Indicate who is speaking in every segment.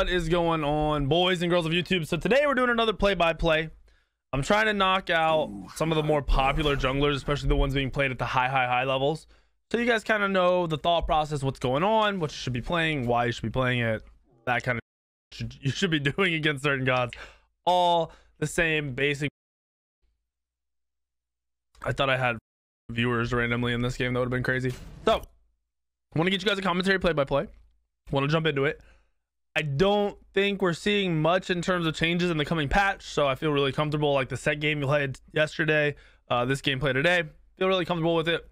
Speaker 1: what is going on boys and girls of youtube? So today we're doing another play-by-play. I'm trying to knock out some of the more popular junglers especially the ones being played at the high high high levels. So you guys kind of know the thought process what's going on what you should be playing why you should be playing it that kind of you should be doing against certain gods. All the same basic i thought i had viewers randomly in this game. That would have been crazy. So want to get you guys a commentary play-by-play. Want to jump into it I don't think we're seeing much in terms of changes in the coming patch, so I feel really comfortable. Like the set game you played yesterday, uh, this gameplay today, feel really comfortable with it.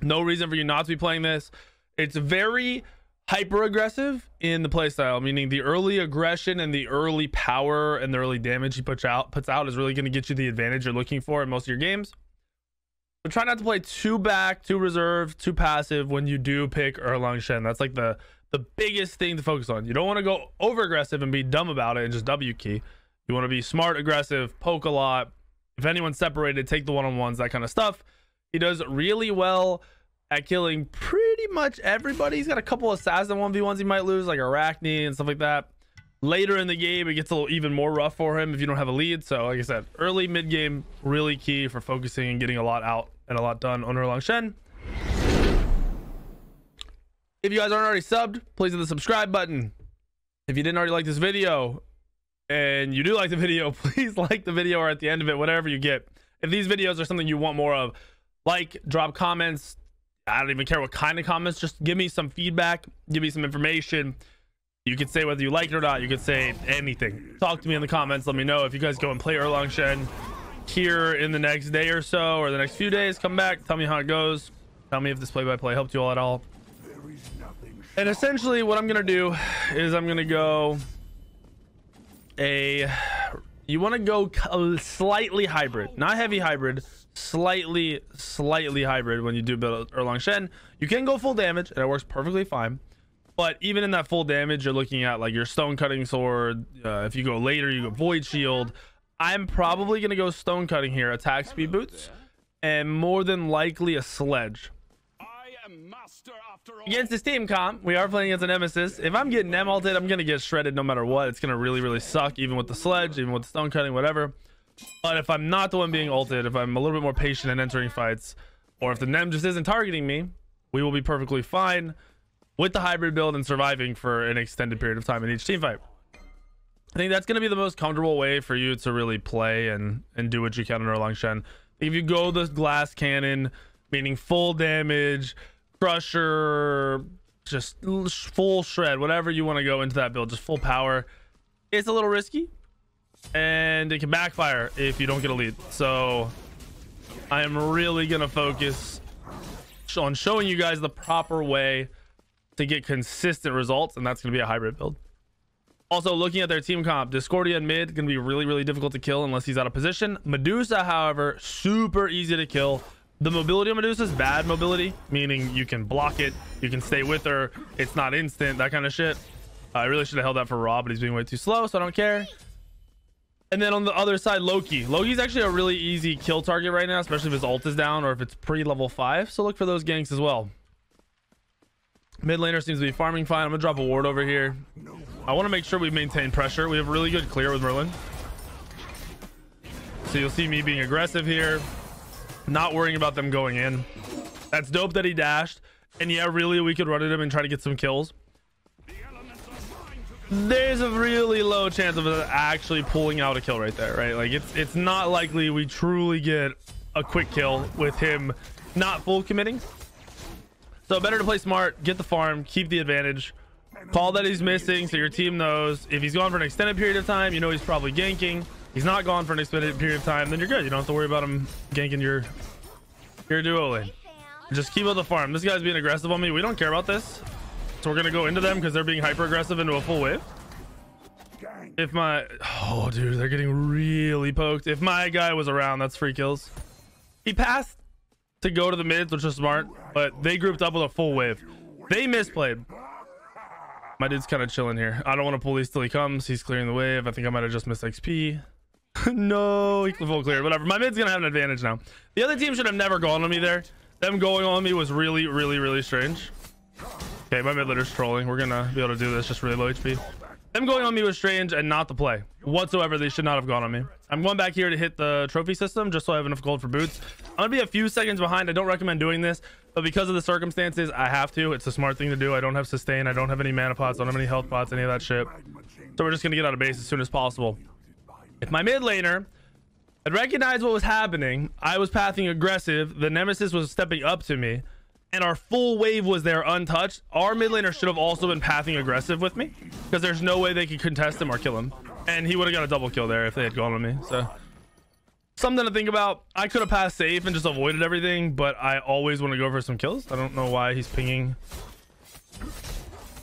Speaker 1: No reason for you not to be playing this. It's very hyper aggressive in the playstyle, meaning the early aggression and the early power and the early damage he puts out puts out is really going to get you the advantage you're looking for in most of your games. But try not to play too back, too reserved, too passive when you do pick Erlang Shen. That's like the the biggest thing to focus on. You don't want to go over aggressive and be dumb about it and just W key. You want to be smart, aggressive, poke a lot. If anyone's separated, take the one-on-ones, that kind of stuff. He does really well at killing pretty much everybody. He's got a couple of assassin 1v1s he might lose, like Arachne and stuff like that. Later in the game, it gets a little even more rough for him if you don't have a lead. So, like I said, early mid game, really key for focusing and getting a lot out and a lot done on Erlang Shen. If you guys aren't already subbed, please hit the subscribe button. If you didn't already like this video and you do like the video, please like the video or at the end of it, whatever you get. If these videos are something you want more of, like, drop comments. I don't even care what kind of comments. Just give me some feedback. Give me some information. You can say whether you like it or not. You could say anything. Talk to me in the comments. Let me know if you guys go and play Erlang Shen here in the next day or so or the next few days. Come back. Tell me how it goes. Tell me if this play-by-play -play helped you all at all. And essentially what I'm going to do is I'm going to go a, you want to go slightly hybrid, not heavy hybrid, slightly, slightly hybrid when you do build Erlang Shen. You can go full damage and it works perfectly fine. But even in that full damage, you're looking at like your stone cutting sword. Uh, if you go later, you go void shield. I'm probably going to go stone cutting here, attack speed boots, and more than likely a sledge against this team comp we are playing against a nemesis. If i'm getting them ulted i'm gonna get shredded no matter what. It's gonna really really suck even with the sledge even with the stone cutting whatever. But if i'm not the one being ulted if i'm a little bit more patient in entering fights or if the nem just isn't targeting me we will be perfectly fine with the hybrid build and surviving for an extended period of time in each team fight. I think that's going to be the most comfortable way for you to really play and and do what you can in Erlang Shen. If you go the glass cannon meaning full damage crusher just full shred whatever you want to go into that build just full power. It's a little risky and it can backfire if you don't get a lead. So i am really gonna focus on showing you guys the proper way to get consistent results and that's gonna be a hybrid build. Also looking at their team comp discordia mid gonna be really really difficult to kill unless he's out of position. Medusa however super easy to kill the mobility of Medusa is bad mobility, meaning you can block it, you can stay with her, it's not instant, that kind of shit. I really should have held that for Rob, but he's being way too slow, so I don't care. And then on the other side, Loki. Loki's actually a really easy kill target right now, especially if his ult is down or if it's pre-level 5, so look for those ganks as well. Mid laner seems to be farming fine. I'm gonna drop a ward over here. I want to make sure we maintain pressure. We have really good clear with Merlin. So you'll see me being aggressive here not worrying about them going in. That's dope that he dashed. And yeah, really, we could run at him and try to get some kills. There's a really low chance of actually pulling out a kill right there, right? Like, it's it's not likely we truly get a quick kill with him not full committing. So better to play smart, get the farm, keep the advantage. Call that he's missing so your team knows. If he's gone for an extended period of time, you know he's probably ganking he's not gone for an extended period of time, then you're good. You don't have to worry about him ganking your your duo lane. Just keep up the farm. This guy's being aggressive on me. We don't care about this. So we're gonna go into them because they're being hyper aggressive into a full wave. If my oh dude, they're getting really poked. If my guy was around, that's free kills. He passed to go to the mids, which is smart, but they grouped up with a full wave. They misplayed. My dude's kind of chilling here. I don't want to pull these till he comes. He's clearing the wave. I think I might have just missed XP. no, he full clear. Whatever. My mid's gonna have an advantage now. The other team should have never gone on me there. Them going on me was really, really, really strange. Okay, my mid litter's trolling. We're gonna be able to do this just really low HP. Them going on me was strange and not the play whatsoever. They should not have gone on me. I'm going back here to hit the trophy system just so I have enough gold for boots. I'm gonna be a few seconds behind. I don't recommend doing this, but because of the circumstances, I have to. It's a smart thing to do. I don't have sustain. I don't have any mana pots. I don't have any health pots, any of that shit. So we're just gonna get out of base as soon as possible. If my mid laner had recognized what was happening, I was pathing aggressive. The nemesis was stepping up to me and our full wave was there untouched, our mid laner should have also been pathing aggressive with me because there's no way they could contest him or kill him. And he would have got a double kill there if they had gone on me. So something to think about. I could have passed safe and just avoided everything, but I always want to go for some kills. I don't know why he's pinging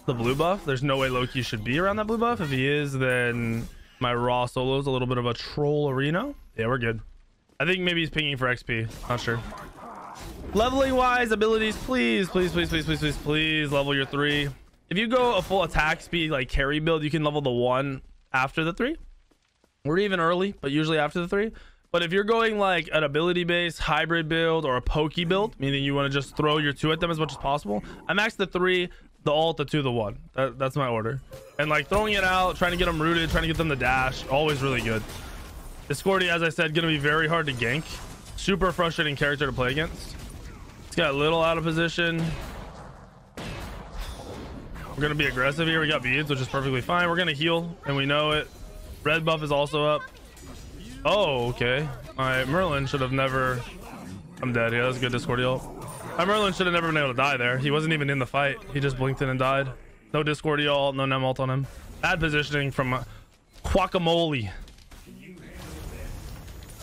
Speaker 1: the blue buff. There's no way Loki should be around that blue buff. If he is, then my Ra solo is a little bit of a troll arena. Yeah, we're good. I think maybe he's pinging for XP. Not sure. Leveling wise, abilities, please, please, please, please, please, please, please level your three. If you go a full attack speed like carry build, you can level the one after the three. Or even early, but usually after the three. But if you're going like an ability based hybrid build or a pokey build, meaning you want to just throw your two at them as much as possible, I max the three, the alt, the two, the one. That, that's my order. And like throwing it out, trying to get them rooted, trying to get them to dash, always really good. Discordia, as I said, gonna be very hard to gank. Super frustrating character to play against It's got a little out of position. We're gonna be aggressive here. We got beads, which is perfectly fine. We're gonna heal, and we know it. Red buff is also up. Oh, okay. My Merlin should have never. I'm dead. Yeah, that's a good Discordial. My Merlin should have never been able to die there. He wasn't even in the fight. He just blinked in and died. No Discordial, no Nem ult on him. Bad positioning from uh, Guacamole.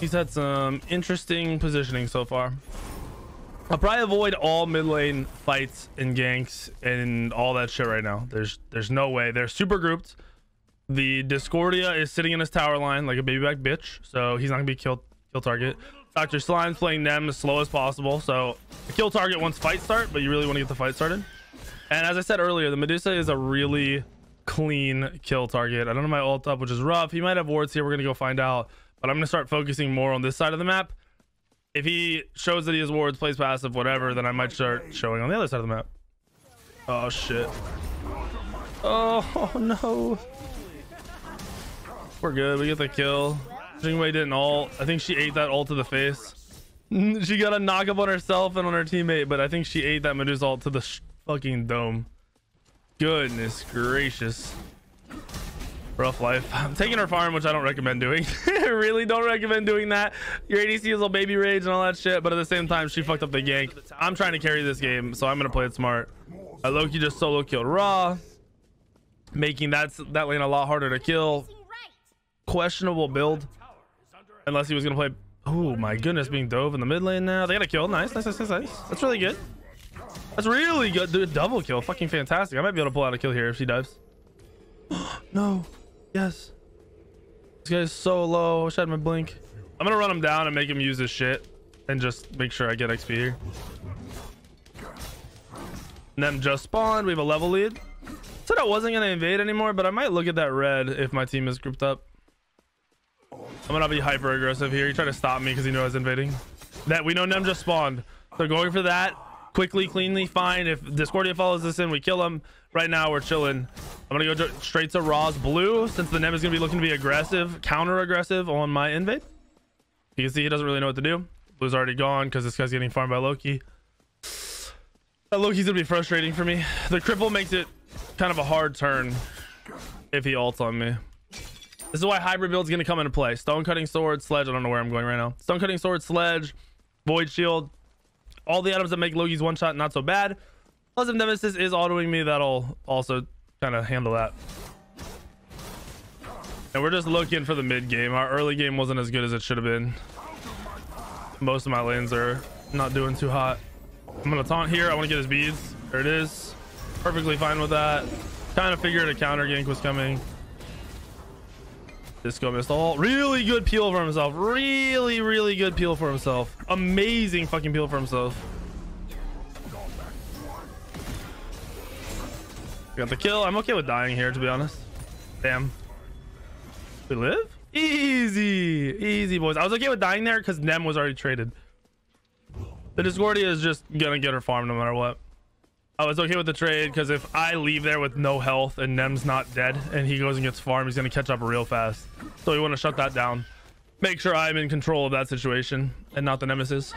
Speaker 1: He's had some interesting positioning so far. I'll probably avoid all mid lane fights and ganks and all that shit right now. There's there's no way. They're super grouped. The Discordia is sitting in his tower line like a baby back bitch, so he's not gonna be killed kill target. Dr. Slime's playing them as slow as possible, so kill target once fight start, but you really want to get the fight started. And as I said earlier, the Medusa is a really clean kill target. I don't know my ult up, which is rough. He might have wards here. We're gonna go find out, but I'm gonna start focusing more on this side of the map if he shows that he has wards, plays passive, whatever, then I might start showing on the other side of the map. Oh, shit. Oh, no. We're good. We get the kill. Jingwei didn't ult. I think she ate that ult to the face. she got a knock up on herself and on her teammate, but I think she ate that Medusa ult to the fucking dome. Goodness gracious rough life i'm taking her farm which i don't recommend doing I really don't recommend doing that your adc is all baby rage and all that shit but at the same time she fucked up the gank i'm trying to carry this game so i'm gonna play it smart uh, loki just solo killed Ra making that that lane a lot harder to kill questionable build unless he was gonna play oh my goodness being dove in the mid lane now they got a kill nice nice nice nice nice. that's really good that's really good Dude, double kill fucking fantastic i might be able to pull out a kill here if she dives no Yes. This guy's so low. I wish I had my blink. I'm gonna run him down and make him use his shit and just make sure I get XP here. Nem just spawned. We have a level lead. Said I wasn't gonna invade anymore, but I might look at that red if my team is grouped up. I'm gonna be hyper aggressive here. He tried to stop me because he knew I was invading. That we know Nem just spawned. They're going for that quickly, cleanly, fine. If Discordia follows this in, we kill him. Right now, we're chilling. I'm gonna go straight to Ra's blue since the Nem is gonna be looking to be aggressive, counter aggressive on my invade. You can see he doesn't really know what to do. Blue's already gone because this guy's getting farmed by Loki. That Loki's gonna be frustrating for me. The cripple makes it kind of a hard turn if he ults on me. This is why hybrid build is gonna come into play. Stone cutting sword, sledge. I don't know where I'm going right now. Stone cutting sword, sledge, void shield. All the items that make Loki's one shot not so bad. Plus if Nemesis is autoing me, that'll also kind of handle that. And we're just looking for the mid game. Our early game wasn't as good as it should have been. Most of my lanes are not doing too hot. I'm gonna taunt here. I want to get his beads. There it is. Perfectly fine with that. Kind of figured a counter gank was coming. Disco missed all. Really good peel for himself. Really, really good peel for himself. Amazing fucking peel for himself. Got the kill. I'm okay with dying here, to be honest. Damn. We live? Easy. Easy, boys. I was okay with dying there because Nem was already traded. The Discordia is just gonna get her farm no matter what. I was okay with the trade because if I leave there with no health and Nem's not dead and he goes and gets farm, he's going to catch up real fast. So we want to shut that down. Make sure I'm in control of that situation and not the nemesis.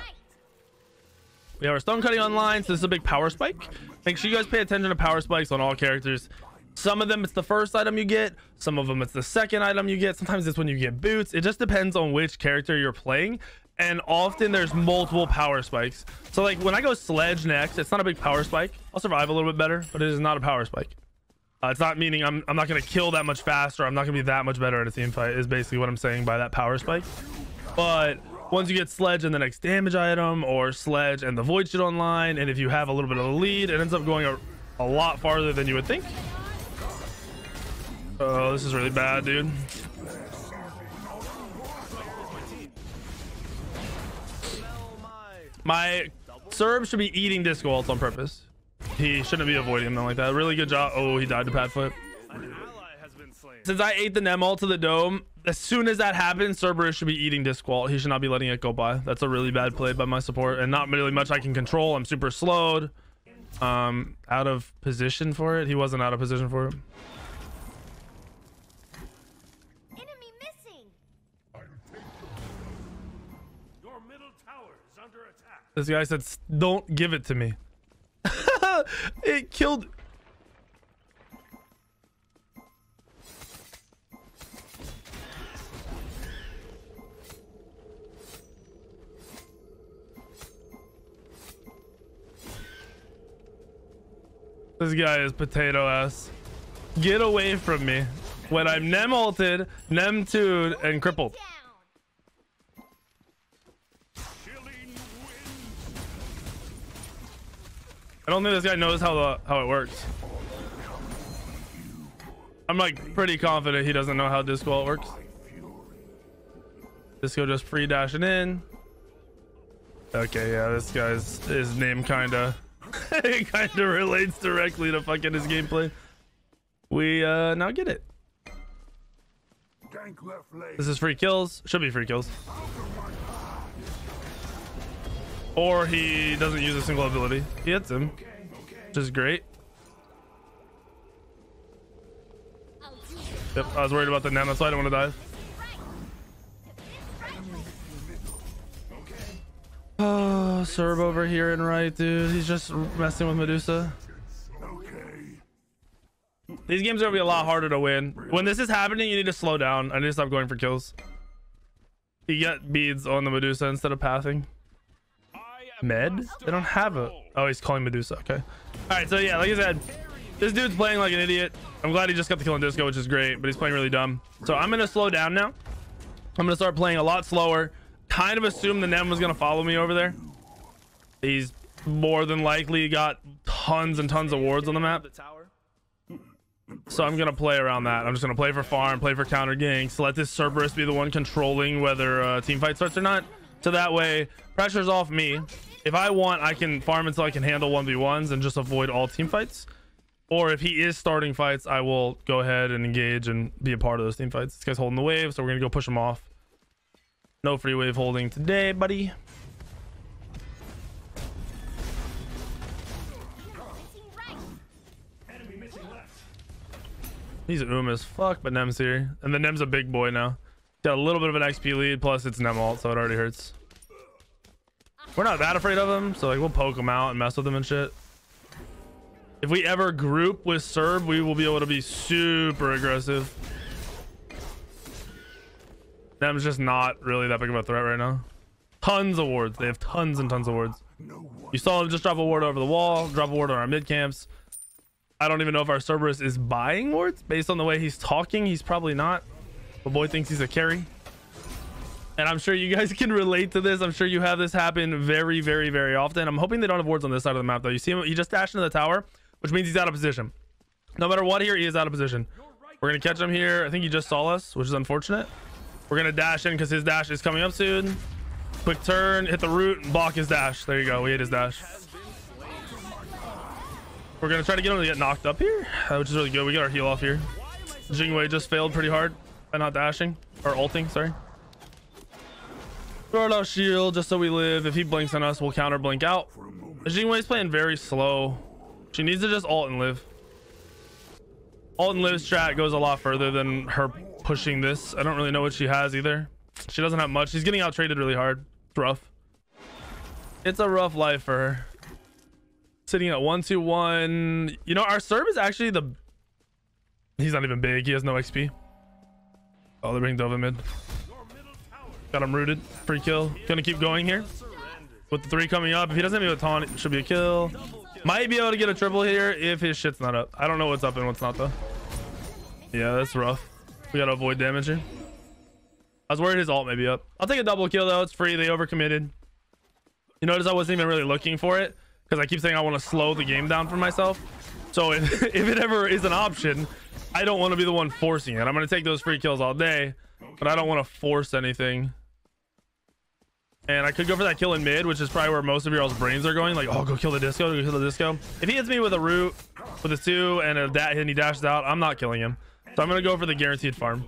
Speaker 1: We have our stone cutting online, so this is a big power spike. Make sure you guys pay attention to power spikes on all characters. Some of them it's the first item you get, some of them it's the second item you get. Sometimes it's when you get boots. It just depends on which character you're playing and often there's multiple power spikes. So like when I go sledge next, it's not a big power spike. I'll survive a little bit better, but it is not a power spike. Uh, it's not meaning I'm, I'm not going to kill that much faster. I'm not going to be that much better at a team fight is basically what I'm saying by that power spike. But once you get sledge and the next damage item or sledge and the void shit online, and if you have a little bit of a lead, it ends up going a, a lot farther than you would think. Oh, this is really bad, dude. My Serb should be eating disco on purpose. He shouldn't be avoiding them like that. Really good job. Oh, he died to pad flip. Since I ate the Nem ult to the dome, as soon as that happens, Cerberus should be eating Disqual. He should not be letting it go by. That's a really bad play by my support and not really much I can control. I'm super slowed. Um, out of position for it. He wasn't out of position for it. This guy said, don't give it to me. it killed. This guy is potato ass. Get away from me. When I'm nem ulted, nem 2 and crippled. Don't think this guy knows how the how it works. I'm like pretty confident he doesn't know how disco works. Disco just free dashing in. Okay, yeah, this guy's his name kinda it kinda relates directly to fucking his gameplay. We uh now get it. This is free kills. Should be free kills. Or he doesn't use a single ability. He hits him, which is great. Yep, I was worried about the nano, so I don't want to die. Oh, Serb over here and right, dude. He's just messing with Medusa. These games are gonna be a lot harder to win. When this is happening, you need to slow down. I need to stop going for kills. You get beads on the Medusa instead of pathing. Med? They don't have a... Oh, he's calling Medusa. Okay. All right. So, yeah, like I said, this dude's playing like an idiot. I'm glad he just got the kill on Disco, which is great, but he's playing really dumb. So I'm going to slow down now. I'm going to start playing a lot slower. Kind of assume the Nem was going to follow me over there. He's more than likely got tons and tons of wards on the map. So I'm going to play around that. I'm just going to play for farm, play for counter ganks, let this Cerberus be the one controlling whether uh, team fight starts or not. So that way, pressure's off me. If I want, I can farm until I can handle 1v1s and just avoid all team fights. Or if he is starting fights, I will go ahead and engage and be a part of those team fights. This guy's holding the wave, so we're going to go push him off. No free wave holding today, buddy. He's um as fuck, but Nem's here. And the Nem's a big boy now. Got a little bit of an XP lead, plus it's Nem ult, so it already hurts. We're not that afraid of them, so like we'll poke them out and mess with them and shit. If we ever group with Serb, we will be able to be super aggressive. Them's just not really that big of a threat right now. Tons of wards. They have tons and tons of wards. You saw him just drop a ward over the wall, drop a ward on our mid camps. I don't even know if our Cerberus is buying wards based on the way he's talking. He's probably not. The boy thinks he's a carry. And I'm sure you guys can relate to this. I'm sure you have this happen very, very, very often. I'm hoping they don't have wards on this side of the map, though. You see him? He just dashed into the tower, which means he's out of position. No matter what here, he is out of position. We're going to catch him here. I think he just saw us, which is unfortunate. We're going to dash in because his dash is coming up soon. Quick turn, hit the root, and block his dash. There you go. We hit his dash. We're going to try to get him to get knocked up here, uh, which is really good. We got our heal off here. Jingwei just failed pretty hard by not dashing or ulting sorry throw out our shield just so we live if he blinks on us we'll counter blink out Jingwei's playing very slow She needs to just alt and live. Ult and live strat goes a lot further than her pushing this. I don't really know what she has either. She doesn't have much. She's getting out traded really hard. It's rough. It's a rough life for her. Sitting at one two one. You know, our Serb is actually the. He's not even big. He has no XP. Oh, they're bringing Dova mid. Got him rooted. Free kill. Gonna keep going here. With the three coming up. If he doesn't have with taunt, it should be a kill. Might be able to get a triple here if his shit's not up. I don't know what's up and what's not though. Yeah, that's rough. We gotta avoid damage here. I was worried his ult may be up. I'll take a double kill though. It's free. They overcommitted. You notice I wasn't even really looking for it because I keep saying I want to slow the game down for myself. So if, if it ever is an option, I don't want to be the one forcing it. I'm going to take those free kills all day, but I don't want to force anything. And I could go for that kill in mid, which is probably where most of your all's brains are going. Like, oh, go kill the disco, go kill the disco. If he hits me with a root, with a two, and a that and he dashes out, I'm not killing him. So I'm going to go for the guaranteed farm.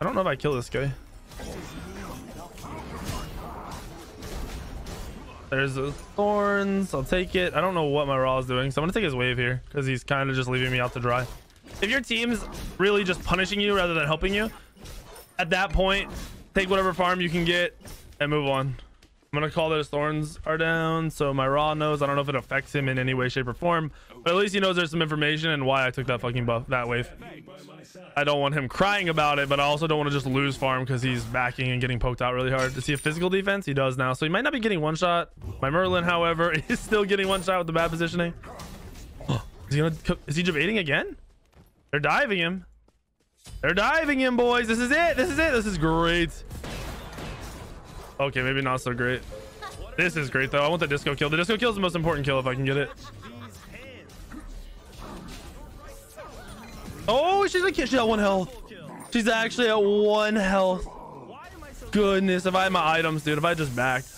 Speaker 1: I don't know if I kill this guy. There's the thorns. I'll take it. I don't know what my Ra is doing, so I'm gonna take his wave here because he's kind of just leaving me out to dry. If your team's really just punishing you rather than helping you, at that point, take whatever farm you can get and move on. I'm gonna call that his thorns are down, so my Ra knows. I don't know if it affects him in any way, shape, or form, but at least he knows there's some information and why I took that fucking buff that wave. I don't want him crying about it, but I also don't want to just lose farm because he's backing and getting poked out really hard. Does he have physical defense? He does now. So he might not be getting one shot. My Merlin, however, is still getting one shot with the bad positioning. is he gonna is he debating again? They're diving him. They're diving in, boys. This is it. This is it. This is great. Okay, maybe not so great. This is great though. I want the disco kill. The disco kill is the most important kill if I can get it. Oh, she's a like she's at one health. She's actually at one health. Goodness, if I had my items, dude, if I just backed.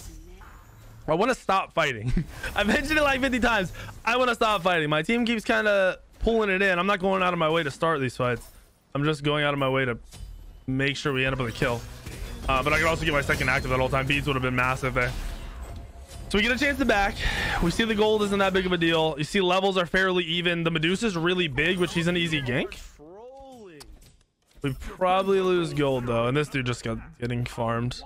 Speaker 1: I want to stop fighting. I mentioned it like 50 times. I want to stop fighting. My team keeps kind of pulling it in. I'm not going out of my way to start these fights. I'm just going out of my way to make sure we end up with a kill. Uh, but I could also get my second active that whole time. Beads would have been massive there. So we get a chance to back. We see the gold isn't that big of a deal. You see levels are fairly even. The Medusa's really big, which he's an easy gank. We probably lose gold though, and this dude just got getting farmed.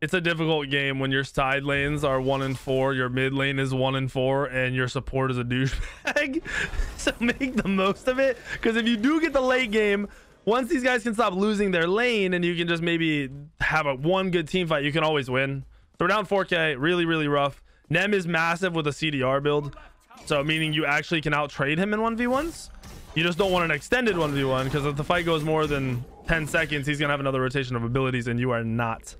Speaker 1: It's a difficult game when your side lanes are one and four, your mid lane is one and four, and your support is a douchebag. so make the most of it, because if you do get the late game, once these guys can stop losing their lane and you can just maybe have a one good team fight, you can always win. So we're down 4k, really, really rough. Nem is massive with a CDR build. So meaning you actually can out trade him in 1v1s. You just don't want an extended 1v1 because if the fight goes more than 10 seconds, he's gonna have another rotation of abilities and you are not.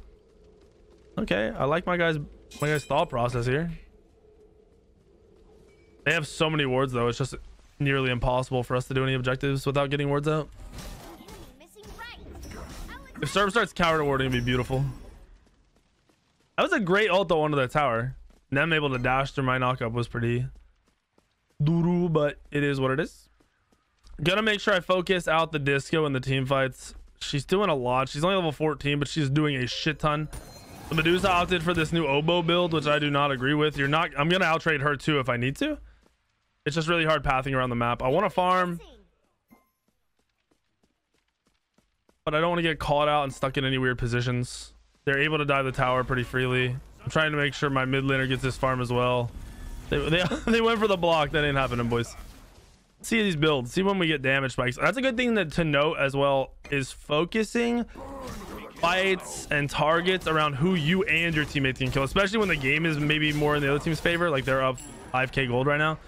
Speaker 1: Okay, I like my guys my guys thought process here. They have so many wards though, it's just nearly impossible for us to do any objectives without getting wards out. If Serb starts coward warding, it'd be beautiful. That was a great ult though under the tower. Them able to dash through my knockup was pretty duru, but it is what it is. Gonna make sure I focus out the disco in the team fights. She's doing a lot. She's only level 14, but she's doing a shit ton. The Medusa opted for this new oboe build, which I do not agree with. You're not. I'm gonna outtrade her too if I need to. It's just really hard pathing around the map. I want to farm, but I don't want to get caught out and stuck in any weird positions. They're able to dive the tower pretty freely. I'm trying to make sure my mid laner gets this farm as well. They, they, they went for the block. That ain't happening, boys. See these builds. See when we get damage spikes. That's a good thing that, to note as well is focusing fights and targets around who you and your teammates can kill, especially when the game is maybe more in the other team's favor. Like they're up 5k gold right now.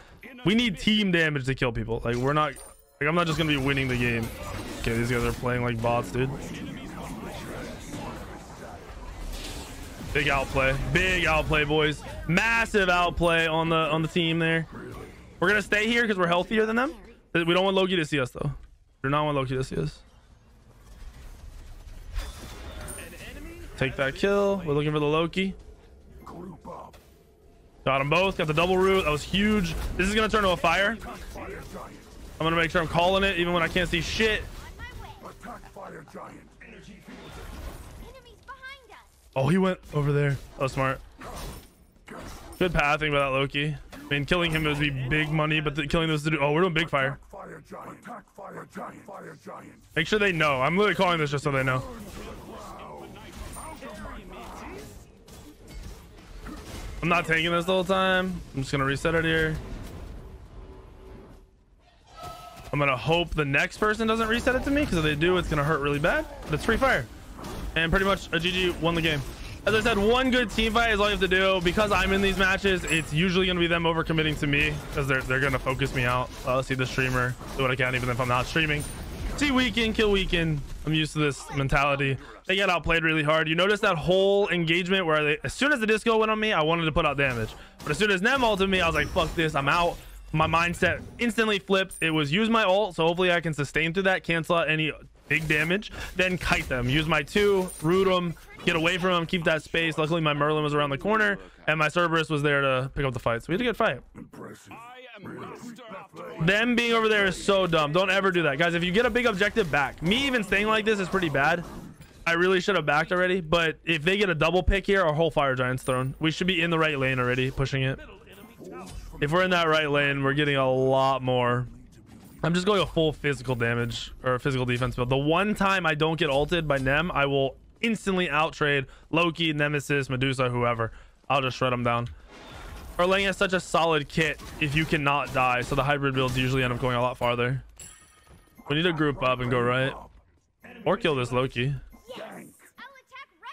Speaker 1: We need team damage to kill people. Like we're not, like I'm not just gonna be winning the game. Okay, these guys are playing like bots, dude. Big outplay. Big outplay, boys. Massive outplay on the on the team there. We're gonna stay here because we're healthier than them. We don't want Loki to see us though. We do not want Loki to see us. Take that kill. We're looking for the Loki. Got them both. Got the double root. That was huge. This is gonna turn to a fire. I'm gonna make sure I'm calling it even when I can't see shit. Oh, he went over there. Oh, smart. Good pathing by that Loki. I mean, killing him would be big money, but the, killing those... Oh, we're doing big fire. Make sure they know. I'm literally calling this just so they know. I'm not taking this the whole time. I'm just gonna reset it here. I'm gonna hope the next person doesn't reset it to me because if they do, it's gonna hurt really bad. It's free fire, and pretty much a GG won the game. As I said, one good team fight is all you have to do. Because I'm in these matches, it's usually gonna be them overcommitting to me because they're they're gonna focus me out. I'll see the streamer do what I can, even if I'm not streaming. See weekend, kill weekend. I'm used to this mentality. They get outplayed really hard. You notice that whole engagement where they, as soon as the disco went on me, I wanted to put out damage. But as soon as Nem ulted me, I was like, fuck this, I'm out. My mindset instantly flipped. It was use my ult, so hopefully I can sustain through that, cancel out any big damage, then kite them. Use my two, root them, get away from them, keep that space. Luckily, my Merlin was around the corner, and my Cerberus was there to pick up the fight. So we had a good fight.
Speaker 2: Impressive.
Speaker 1: Them being over there is so dumb. Don't ever do that. Guys, if you get a big objective, back. Me even staying like this is pretty bad. I really should have backed already, but if they get a double pick here, our whole fire giant's thrown. We should be in the right lane already, pushing it. If we're in that right lane, we're getting a lot more. I'm just going a full physical damage or physical defense build. The one time I don't get ulted by Nem, I will instantly outtrade Loki, Nemesis, Medusa, whoever. I'll just shred them down. Erlang has such a solid kit if you cannot die, so the hybrid builds usually end up going a lot farther. We need to group up and go right. Or kill this Loki.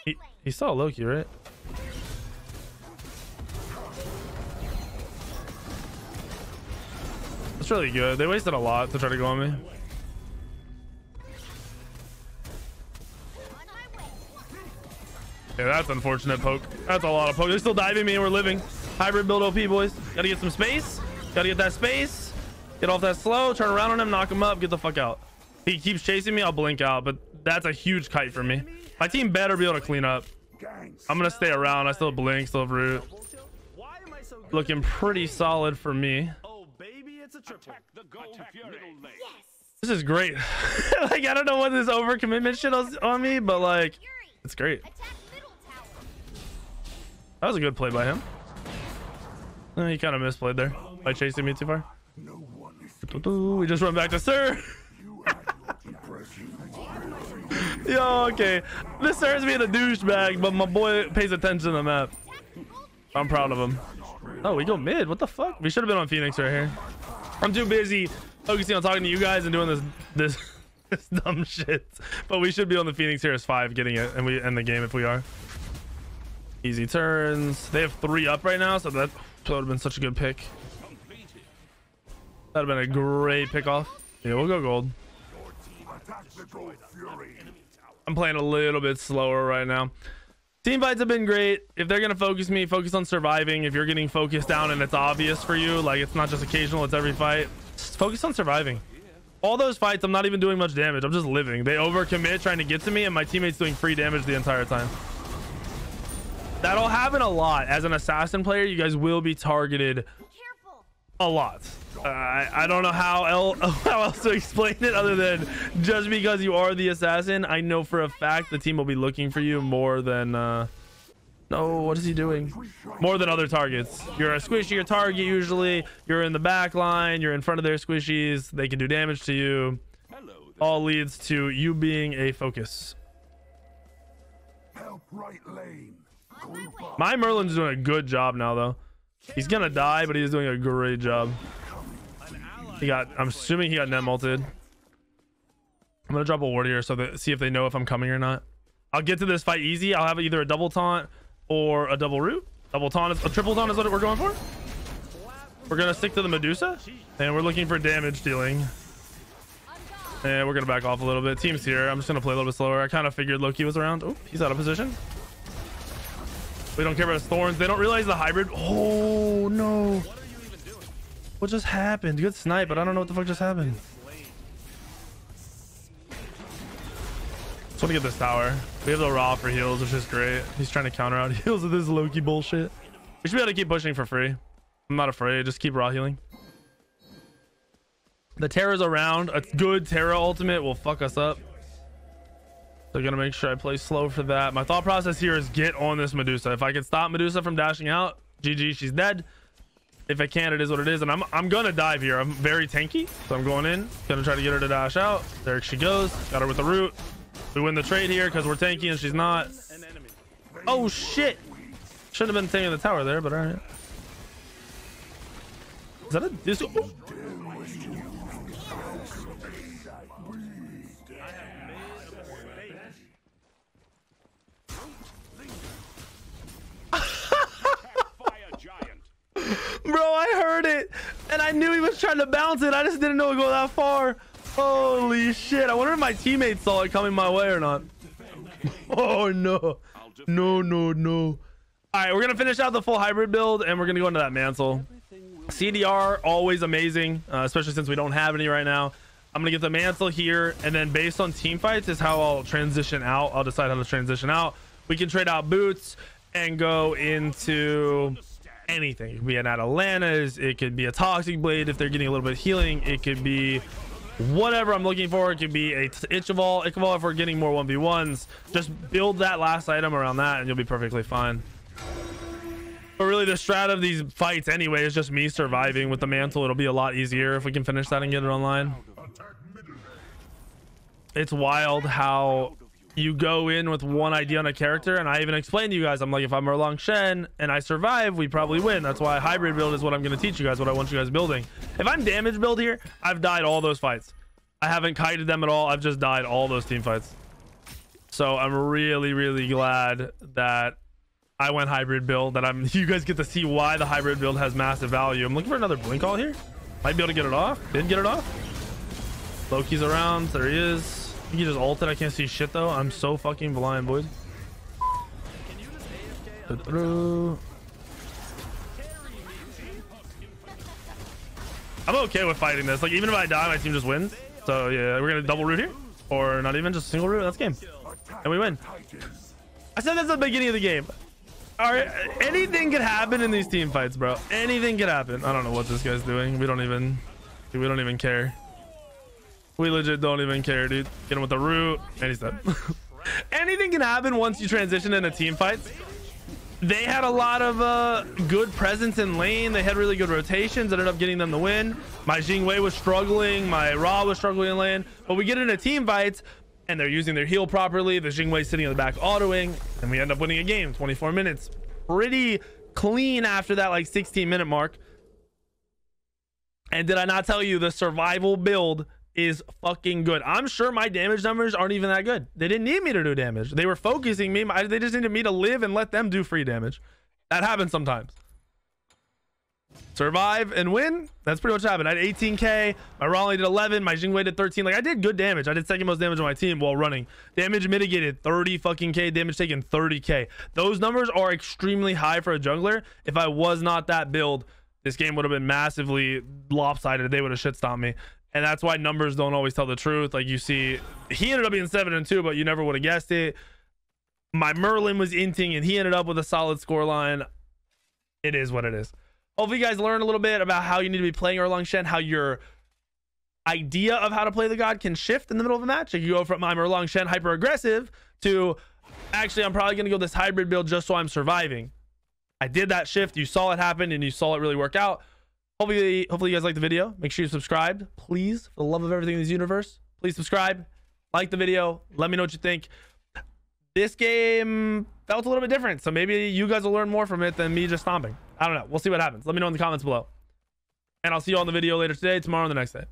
Speaker 1: He, he saw Loki, right? That's really good. They wasted a lot to try to go on me. Yeah, that's unfortunate poke. That's a lot of poke. They're still diving me and we're living. Hybrid build OP, boys. Gotta get some space. Gotta get that space. Get off that slow. Turn around on him. Knock him up. Get the fuck out. He keeps chasing me. I'll blink out. But that's a huge kite for me. My team better be able to clean up. I'm gonna stay around. I still blink. Still have root. Looking pretty solid for me. This is great. like I don't know what this overcommitment shit is on me, but like it's great. That was a good play by him. Eh, he kind of misplayed there by chasing me too far. We just run back to Sir. Yo, okay. This Sir's being a douchebag, but my boy pays attention to the map. I'm proud of him. Oh, we go mid. What the fuck? We should have been on Phoenix right here. I'm too busy focusing on talking to you guys and doing this this this dumb shit. But we should be on the Phoenix here as five, getting it, and we end the game if we are. Easy turns. They have three up right now, so that, that would have been such a good pick. That'd have been a great pick off. Yeah, we'll go gold. I'm playing a little bit slower right now. Team fights have been great. If they're gonna focus me, focus on surviving. If you're getting focused down and it's obvious for you, like it's not just occasional, it's every fight. Just focus on surviving. All those fights, I'm not even doing much damage. I'm just living. They overcommit trying to get to me, and my teammates doing free damage the entire time. That'll happen a lot. As an assassin player, you guys will be targeted a lot. Uh, I, I don't know how, el- how else to explain it other than just because you are the assassin, I know for a fact the team will be looking for you more than. Uh... No, what is he doing? More than other targets. You're a squishier target usually. You're in the back line. You're in front of their squishies. They can do damage to you. All leads to you being a focus.
Speaker 2: Help right lane.
Speaker 3: My
Speaker 1: Merlin's doing a good job now, though. He's gonna die, but he's doing a great job. He got. I'm assuming he got net multed. I'm gonna drop a ward here so that see if they know if I'm coming or not. I'll get to this fight easy. I'll have either a double taunt or a double root. Double taunt is a triple taunt is what we're going for. We're gonna stick to the Medusa, and we're looking for damage dealing. And we're gonna back off a little bit. Team's here. I'm just gonna play a little bit slower. I kind of figured Loki was around. Oh, he's out of position. We don't care about his thorns. They don't realize the hybrid. Oh no. What just happened? Good snipe, but I don't know what the fuck just happened. Just want to get this tower. We have the Ra for heals, which is great. He's trying to counter out heals with this Loki bullshit. We should be able to keep pushing for free. I'm not afraid. Just keep Ra healing. The Terra's around. A good Terra ultimate will fuck us up. So gonna make sure I play slow for that. My thought process here is get on this Medusa. If I can stop Medusa from dashing out, GG, she's dead. If I can, it is what it is. And I'm I'm gonna dive here. I'm very tanky, so I'm going in. Gonna try to get her to dash out. There she goes. Got her with the root. We win the trade here because we're tanky and she's not. Oh shit! Shouldn't have been taking the tower there, but alright. Is that a oh. And I knew he was trying to bounce it. I just didn't know it would go that far. Holy shit! I wonder if my teammates saw it coming my way or not. Oh no, no, no, no. All right, we're gonna finish out the full hybrid build, and we're gonna go into that mantle. CDR always amazing, uh, especially since we don't have any right now. I'm gonna get the mantle here, and then based on team fights is how I'll transition out. I'll decide how to transition out. We can trade out boots and go into anything. It could be an Atalanta's, it could be a Toxic Blade if they're getting a little bit healing. It could be whatever I'm looking for. It could be a Ichaival, Ichaival if we're getting more 1v1s. Just build that last item around that and you'll be perfectly fine. But really the strat of these fights anyway is just me surviving with the mantle. It'll be a lot easier if we can finish that and get it online. It's wild how you go in with one idea on a character and I even explained to you guys I'm like if I'm Erlang Shen and I survive we probably win. That's why hybrid build is what I'm going to teach you guys what I want you guys building. If I'm damage build here I've died all those fights. I haven't kited them at all. I've just died all those team fights. So I'm really really glad that I went hybrid build that I'm you guys get to see why the hybrid build has massive value. I'm looking for another blink all here. Might be able to get it off. Didn't get it off. Loki's around. There he is he just ulted. I can't see shit though. I'm so fucking blind, boys. I'm okay with fighting this. Like even if I die, my team just wins. So yeah, we're gonna double root here, or not even just single root. That's game, and we win. I said that's at the beginning of the game. All right, anything could happen in these team fights, bro. Anything could happen. I don't know what this guy's doing. We don't even, we don't even care. We legit don't even care, dude. Get him with the root, and he's dead. Anything can happen once you transition into team fights. They had a lot of uh, good presence in lane. They had really good rotations. Ended up getting them the win. My Jingwei was struggling. My Ra was struggling in lane. But we get into team fights, and they're using their heal properly. The Jingwei sitting in the back autoing, and we end up winning a game. 24 minutes. Pretty clean after that like 16 minute mark. And did I not tell you the survival build is fucking good. I'm sure my damage numbers aren't even that good. They didn't need me to do damage. They were focusing me. They just needed me to live and let them do free damage. That happens sometimes. Survive and win. That's pretty much what happened. I had 18k. My Raleigh did 11. My Jingwei did 13. Like I did good damage. I did second most damage on my team while running. Damage mitigated 30 fucking k. Damage taken 30k. Those numbers are extremely high for a jungler. If I was not that build, this game would have been massively lopsided. They would have shit stomped me and that's why numbers don't always tell the truth. Like you see, he ended up being seven and two, but you never would have guessed it. My Merlin was inting, and he ended up with a solid score line. It is what it is. Hopefully, you guys learned a little bit about how you need to be playing Erlang Shen, how your idea of how to play the god can shift in the middle of a match. Like you go from I'm Erlang Shen hyper aggressive to actually I'm probably gonna go this hybrid build just so I'm surviving. I did that shift. You saw it happen, and you saw it really work out. Hopefully, hopefully you guys liked the video. Make sure you subscribed, please. For the love of everything in this universe, please subscribe, like the video. Let me know what you think. This game felt a little bit different, so maybe you guys will learn more from it than me just stomping. I don't know. We'll see what happens. Let me know in the comments below. And I'll see you on the video later today, tomorrow, and the next day.